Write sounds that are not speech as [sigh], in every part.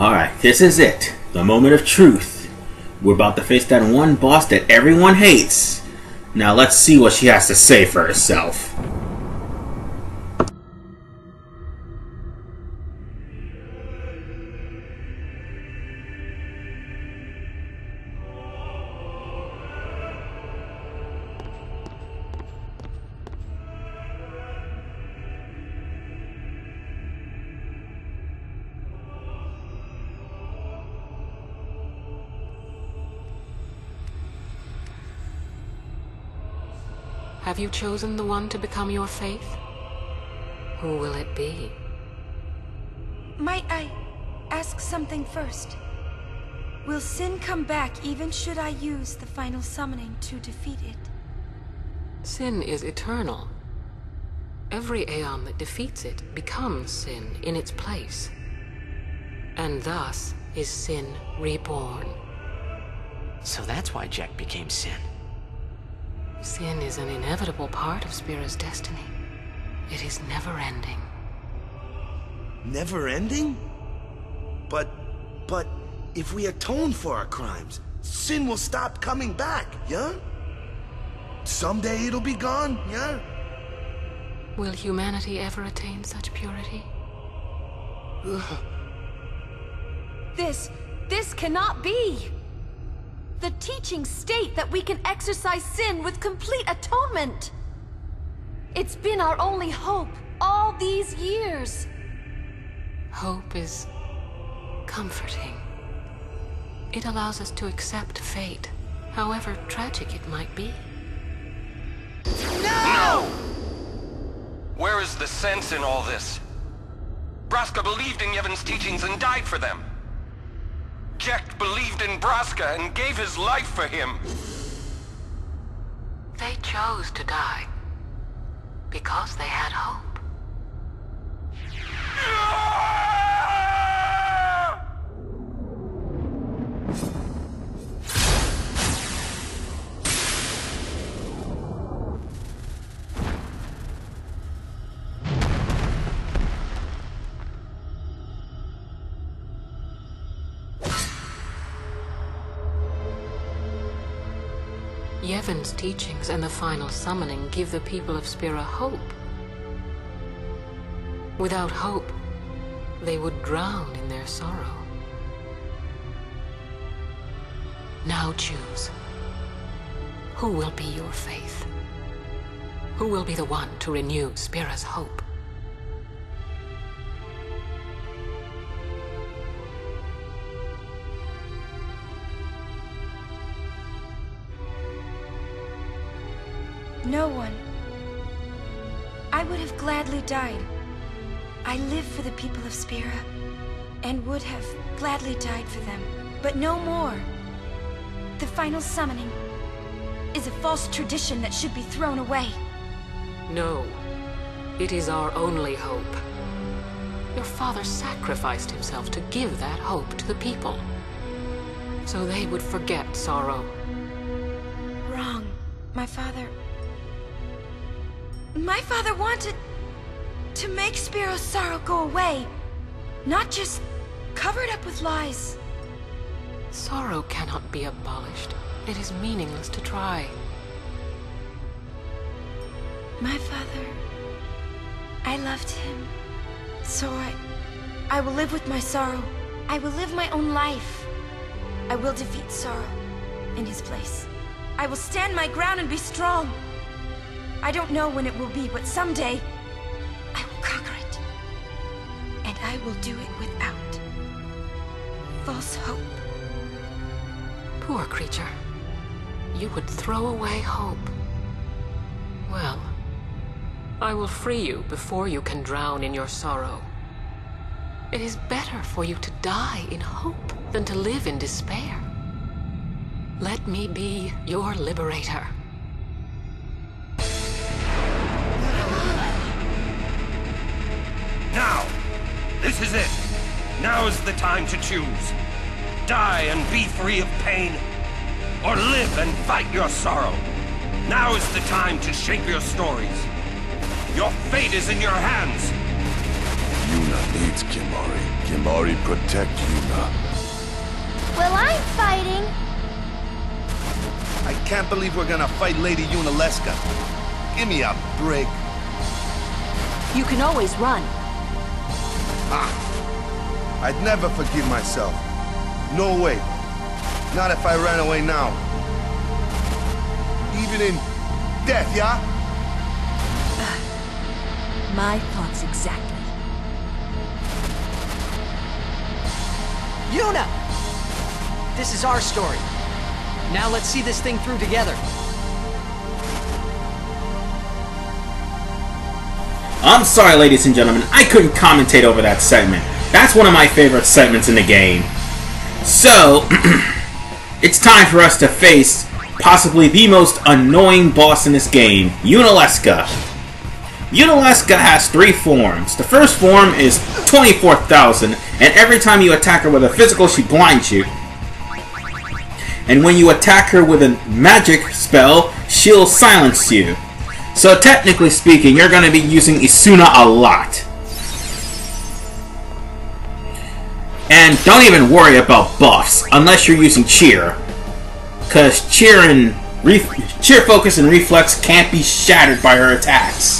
Alright, this is it. The moment of truth. We're about to face that one boss that everyone hates. Now let's see what she has to say for herself. Have you chosen the one to become your faith? Who will it be? Might I ask something first? Will sin come back even should I use the final summoning to defeat it? Sin is eternal. Every Aeon that defeats it becomes sin in its place. And thus is sin reborn. So that's why Jecht became Sin. Sin is an inevitable part of Spira's destiny. It is never-ending. Never ending? But, but, if we atone for our crimes, sin will stop coming back, yeah? Someday it'll be gone, yeah? Will humanity ever attain such purity? This, this cannot be! The teachings state that we can exercise sin with complete atonement! It's been our only hope all these years! Hope is comforting. It allows us to accept fate, however tragic it might be. No! Where is the sense in all this? Braska believed in Yevon's teachings and died for them. Jecht believed in Braska and gave his life for him. They chose to die because they had hope. Yevon's teachings and the final summoning give the people of Spira hope. Without hope, they would drown in their sorrow. Now choose. Who will be your faith? Who will be the one to renew Spira's hope? No one. I would have gladly died. I live for the people of Spira, and would have gladly died for them, but no more. The final summoning is a false tradition that should be thrown away. No. It is our only hope. Your father sacrificed himself to give that hope to the people. So they would forget sorrow. Wrong. My father... My father wanted to make Spira's sorrow go away. Not just cover it up with lies. Sorrow cannot be abolished. It is meaningless to try. My father... I loved him. So I... I will live with my sorrow. I will live my own life. I will defeat sorrow in his place. I will stand my ground and be strong. I don't know when it will be, but someday I will conquer it. And I will do it without false hope. Poor creature. You would throw away hope. Well, I will free you before you can drown in your sorrow. It is better for you to die in hope than to live in despair. Let me be your liberator. Now! This is it! Now is the time to choose. Die and be free of pain, or live and fight your sorrow. Now is the time to shape your stories. Your fate is in your hands. Yuna needs Kimahri. Kimahri protect Yuna. Well, I'm fighting. I can't believe we're gonna fight Lady Yunalesca. Give me a break. You can always run. Ah. I'd never forgive myself. No way. Not if I ran away now. Even in death, yeah? [sighs] My thoughts exactly. Yuna! This is our story. Now let's see this thing through together. I'm sorry, ladies and gentlemen, I couldn't commentate over that segment. That's one of my favorite segments in the game. So, [clears throat] it's time for us to face possibly the most annoying boss in this game, Yunalesca. Yunalesca has three forms. The first form is 24,000, and every time you attack her with a physical, she blinds you. And when you attack her with a magic spell, she'll silence you. So technically speaking, you're going to be using Esuna a lot. And don't even worry about buffs, unless you're using Cheer. Because Cheer and Cheer Focus and Reflex can't be shattered by her attacks.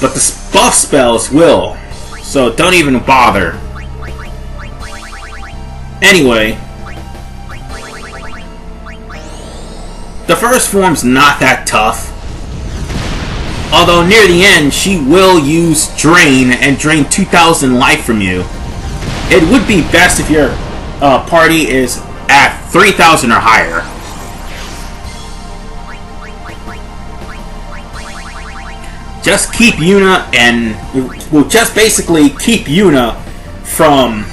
But the buff spells will, so don't even bother. Anyway, the first form's not that tough. Although near the end, she will use Drain and drain 2,000 life from you. It would be best if your uh, party is at 3,000 or higher. Just keep Yuna and will just basically keep Yuna from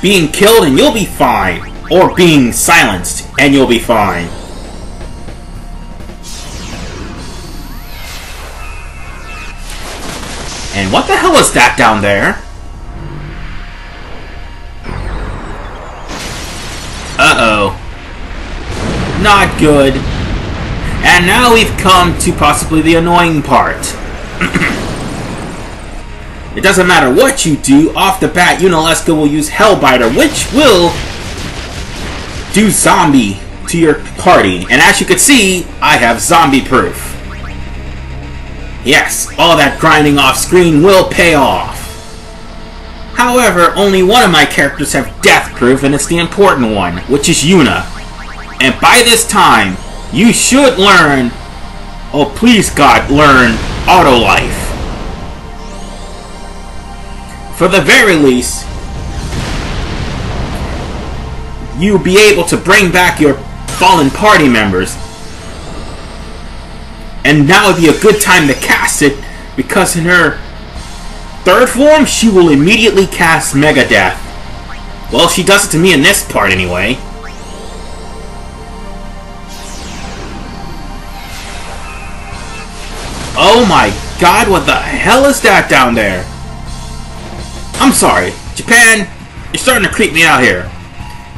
being killed and you'll be fine. Or being silenced and you'll be fine. What the hell is that down there? Uh-oh. Not good. And now we've come to possibly the annoying part. [clears throat] it doesn't matter what you do, off the bat Yunalesca will use Hellbiter, which will do zombie to your party. And as you can see, I have zombie proof. Yes, all that grinding off screen will pay off. However, only one of my characters have death proof, and it's the important one, which is Yuna. And by this time, you should learn, oh please God, learn Auto Life. For the very least, you'll be able to bring back your fallen party members. And now would be a good time to cast it, because in her third form, she will immediately cast Mega Death. Well, she does it to me in this part anyway. Oh my god, what the hell is that down there? I'm sorry, Japan, you're starting to creep me out here.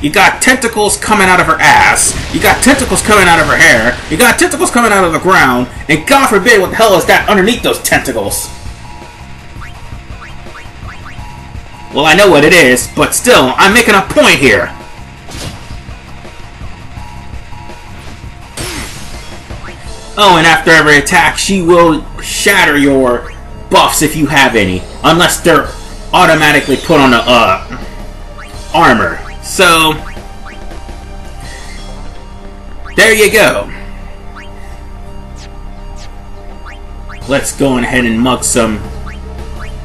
You got tentacles coming out of her ass. You got tentacles coming out of her hair. You got tentacles coming out of the ground. And God forbid what the hell is that underneath those tentacles? Well, I know what it is, but still, I'm making a point here. Oh, and after every attack, she will shatter your buffs if you have any. Unless they're automatically put on a, uh, armor. So, there you go. Let's go ahead and mug some...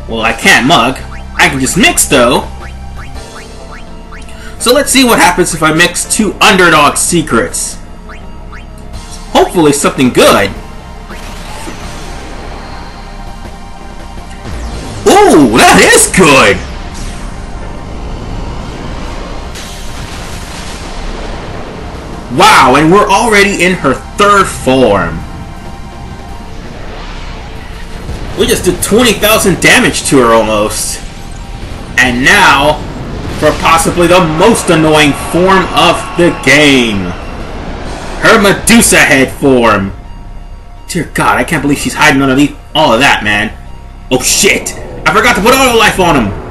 Well, I can't mug. I can just mix, though. So let's see what happens if I mix two Underdog Secrets. Hopefully something good. Ooh, that is good! Wow, and we're already in her third form. We just did 20,000 damage to her almost. And now, for possibly the most annoying form of the game. Her Medusa head form. Dear God, I can't believe she's hiding underneath all of that, man. Oh shit! I forgot to put auto life on him.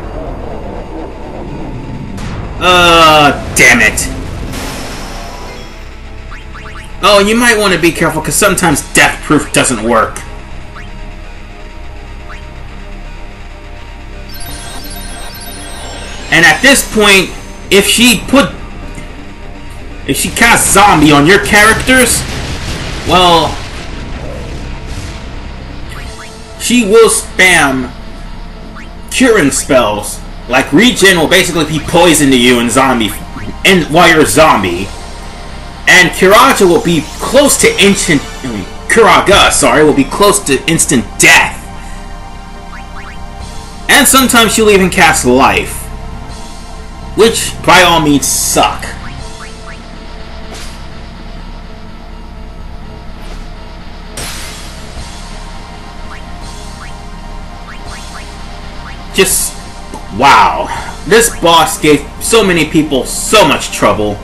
Uh, damn it. Oh, you might want to be careful because sometimes death proof doesn't work. And at this point, if she put... If she cast zombie on your characters, well... She will spam curing spells. Like regen will basically be poison to you in zombie and while you're a zombie. And Curaja will be close to instant I mean, Curaga, sorry, will be close to instant death. And sometimes she'll even cast life. Which, by all means, suck. Just, wow. This boss gave so many people so much trouble.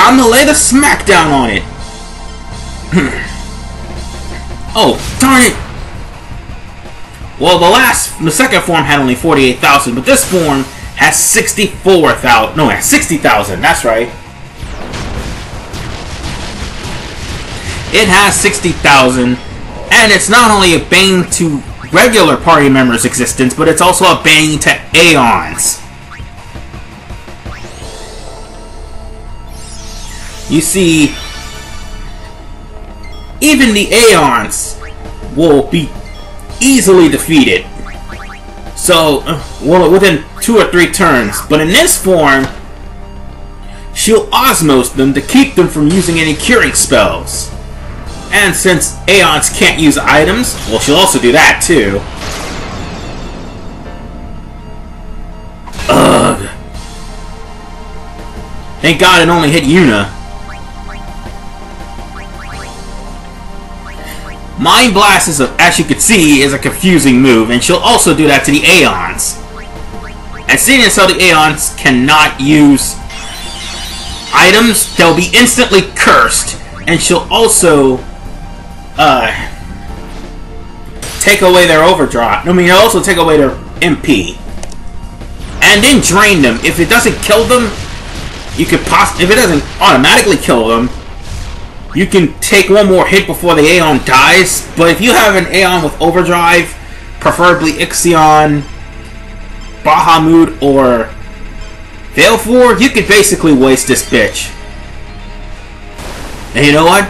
Time to lay the smackdown on it. Hmm. oh, darn it! Well, the last, the second form had only 48,000, but this form has 64,000. No, has 60,000. That's right. It has 60,000, and it's not only a bane to regular party members' existence, but it's also a bane to Aeons. You see, even the Aeons will be easily defeated. So, uh, well, within two or three turns. But in this form, she'll osmose them to keep them from using any curing spells. And since Aeons can't use items, well, she'll also do that too. Ugh. Thank God it only hit Yuna. Mind Blast, is a, as you can see, is a confusing move, and she'll also do that to the Aeons. And seeing as how the Aeons cannot use items, they'll be instantly cursed, and she'll also uh, take away their overdrive. I mean, it'll also take away their MP. And then drain them. If it doesn't kill them, you could poss- if it doesn't automatically kill them, you can take one more hit before the Aeon dies, but if you have an Aeon with Overdrive, preferably Ixion, Bahamut, or Valefor, you could basically waste this bitch. And you know what?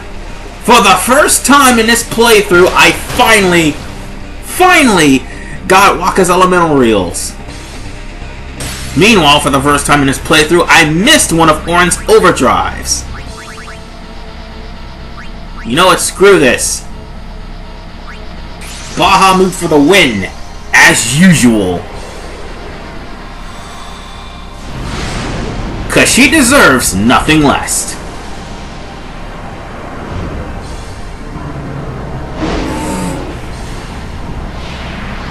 For the first time in this playthrough, I finally, finally got Wakka's Elemental Reels. Meanwhile, for the first time in this playthrough, I missed one of Auron's overdrives. You know what? Screw this. Bahamut for the win, as usual. Cause she deserves nothing less.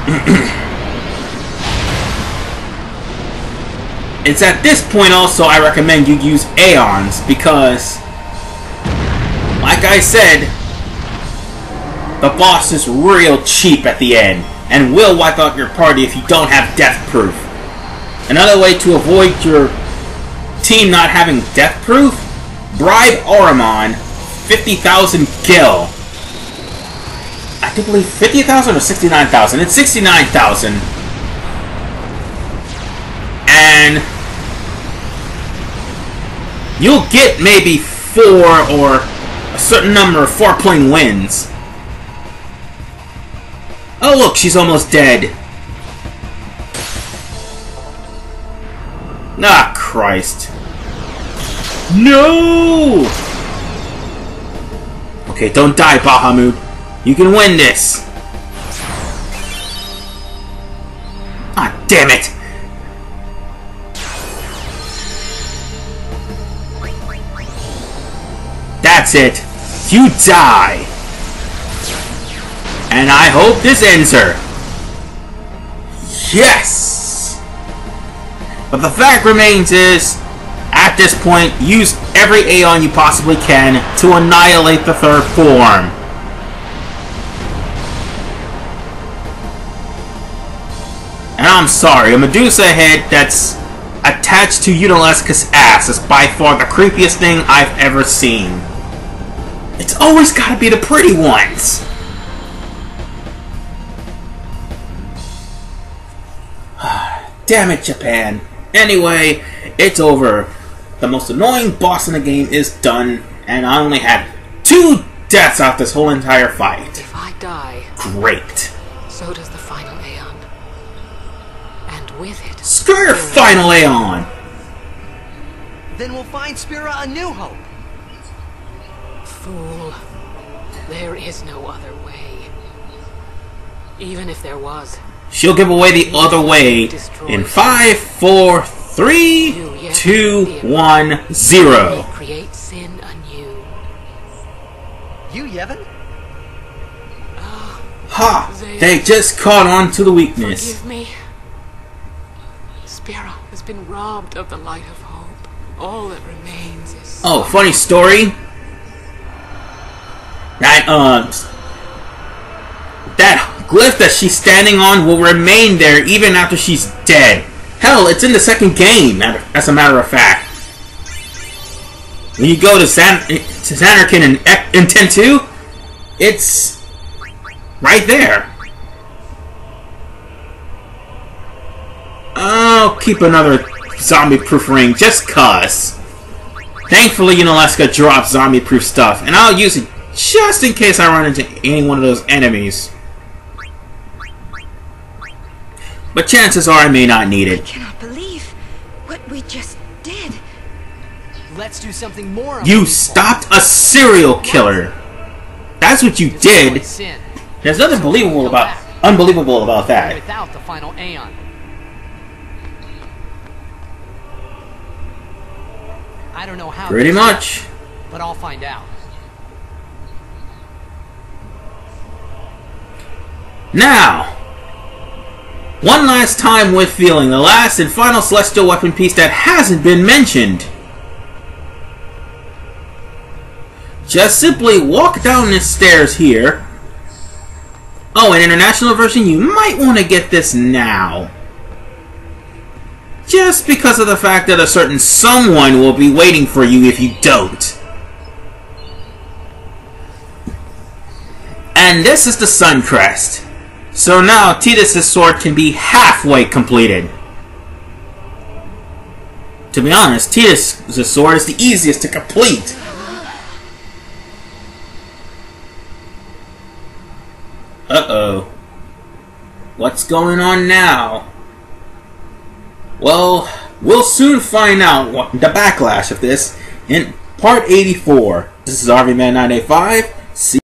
[clears throat] it's at this point also I recommend you use Aeons because like I said, the boss is real cheap at the end, and will wipe out your party if you don't have death proof. Another way to avoid your team not having death proof, bribe Oromon 50,000 gil. I do believe 50,000 or 69,000. It's 69,000. And you'll get maybe four or certain number of four-point wins. Oh look, she's almost dead. Ah, Christ. No! Okay, don't die, Bahamut. You can win this. Ah, damn it! That's it. You die! And I hope this ends her. Yes! But the fact remains is, at this point, use every Aeon you possibly can to annihilate the third form. And I'm sorry, a Medusa head that's attached to Yunalesca's ass is by far the creepiest thing I've ever seen. It's always gotta be the pretty ones! [sighs] Damn it, Japan. Anyway, it's over. The most annoying boss in the game is done, and I only had two deaths out this whole entire fight. If I die, Great. so does the final Aeon. And with it... Screw your final Aeon! Then we'll find Spira a new hope. Fool. There is no other way. Even if there was, She'll give away the other way in five, four, three, two, one, zero. create sin anew. You, Yevon? Ah, ha! They just caught on to the weakness. Forgive me. Spira has been robbed of the light of hope. All that remains is... Oh, funny story. That um, that glyph that she's standing on will remain there even after she's dead. Hell, it's in the second game. As a matter of fact, when you go to San to Zanarkand in, in Ten Two, it's right there. I'll keep another zombie-proof ring just cause. Thankfully, Yunalesca drops zombie-proof stuff, and I'll use it just in case I run into any one of those enemies. But chances are I may not need it. I cannot believe what we just did. Let's do something more. You stopped a serial killer. That's what you did. There's nothing believable about unbelievable about that. without the final Aeon. I don't know how. Pretty much. But I'll find out. Now, one last time with feeling, the last and final celestial weapon piece that hasn't been mentioned. Just simply walk down the stairs here. Oh, an international version, you might want to get this now. Just because of the fact that a certain someone will be waiting for you if you don't. And this is the Sun Crest. So now Tidus' sword can be halfway completed. To be honest, Tidus' sword is the easiest to complete. Uh-oh. What's going on now? Well, we'll soon find out what the backlash of this in part 84. This is RV Man 985. See